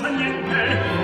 faccia niente.